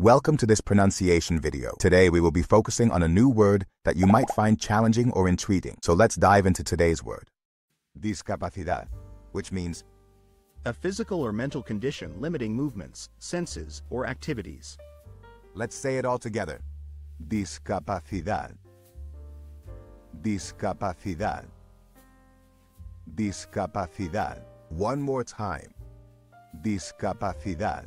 Welcome to this pronunciation video. Today we will be focusing on a new word that you might find challenging or intriguing. So let's dive into today's word. Discapacidad, which means A physical or mental condition limiting movements, senses, or activities. Let's say it all together. Discapacidad. Discapacidad. Discapacidad. One more time. Discapacidad.